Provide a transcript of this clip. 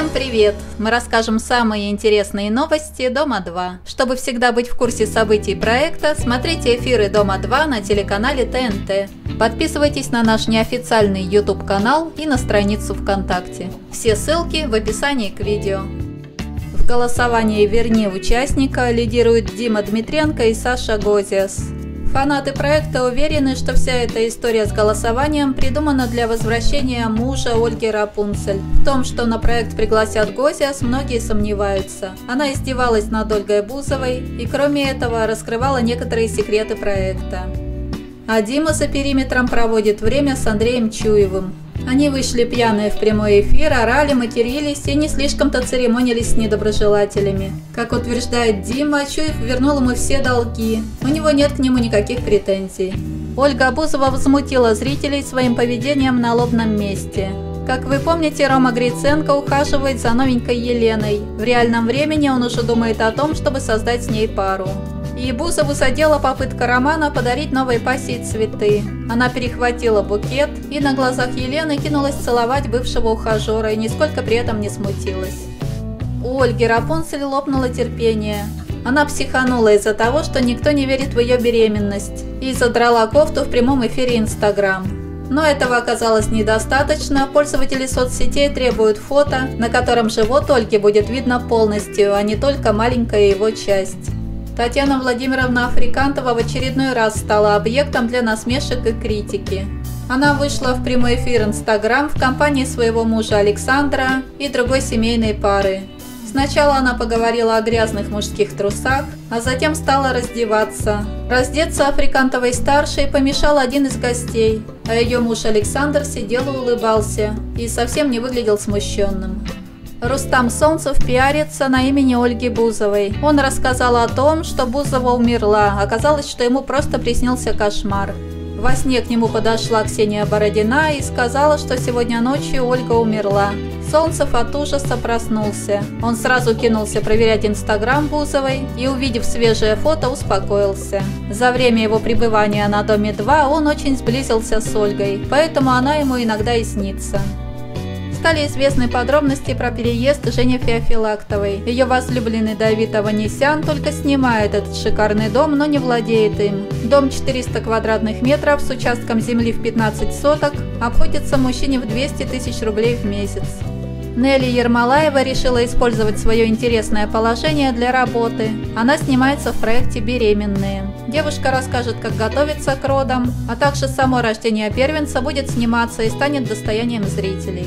Всем привет! Мы расскажем самые интересные новости Дома-2. Чтобы всегда быть в курсе событий проекта, смотрите эфиры Дома-2 на телеканале ТНТ. Подписывайтесь на наш неофициальный YouTube-канал и на страницу ВКонтакте. Все ссылки в описании к видео. В голосовании «Верни участника» лидируют Дима Дмитренко и Саша Гозиас. Фанаты проекта уверены, что вся эта история с голосованием придумана для возвращения мужа Ольги Рапунцель. В том, что на проект пригласят Гозиас, многие сомневаются. Она издевалась над Ольгой Бузовой и, кроме этого, раскрывала некоторые секреты проекта. А Дима за периметром проводит время с Андреем Чуевым. Они вышли пьяные в прямой эфир, орали, матерились и не слишком-то церемонились с недоброжелателями. Как утверждает Дима, Чуев вернул ему все долги. У него нет к нему никаких претензий. Ольга Абузова возмутила зрителей своим поведением на лобном месте. Как вы помните, Рома Гриценко ухаживает за новенькой Еленой. В реальном времени он уже думает о том, чтобы создать с ней пару. И Бузову задела попытка Романа подарить новой пассии цветы. Она перехватила букет и на глазах Елены кинулась целовать бывшего ухажера и нисколько при этом не смутилась. У Ольги Рапунцель лопнуло терпение. Она психанула из-за того, что никто не верит в ее беременность, и задрала кофту в прямом эфире Инстаграм. Но этого оказалось недостаточно, пользователи соцсетей требуют фото, на котором живот Ольги будет видно полностью, а не только маленькая его часть. Татьяна Владимировна Африкантова в очередной раз стала объектом для насмешек и критики. Она вышла в прямой эфир Инстаграм в компании своего мужа Александра и другой семейной пары. Сначала она поговорила о грязных мужских трусах, а затем стала раздеваться. Раздеться Африкантовой старшей помешал один из гостей, а ее муж Александр сидел и улыбался и совсем не выглядел смущенным. Рустам Солнцев пиарится на имени Ольги Бузовой. Он рассказал о том, что Бузова умерла. Оказалось, что ему просто приснился кошмар. Во сне к нему подошла Ксения Бородина и сказала, что сегодня ночью Ольга умерла. Солнцев от ужаса проснулся. Он сразу кинулся проверять инстаграм Бузовой и, увидев свежее фото, успокоился. За время его пребывания на Доме 2 он очень сблизился с Ольгой, поэтому она ему иногда и снится стали известны подробности про переезд Жени Феофилактовой. Ее возлюбленный Давид Аванесян только снимает этот шикарный дом, но не владеет им. Дом 400 квадратных метров с участком земли в 15 соток обходится мужчине в 200 тысяч рублей в месяц. Нелли Ермолаева решила использовать свое интересное положение для работы. Она снимается в проекте «Беременные». Девушка расскажет, как готовиться к родам, а также само рождение первенца будет сниматься и станет достоянием зрителей.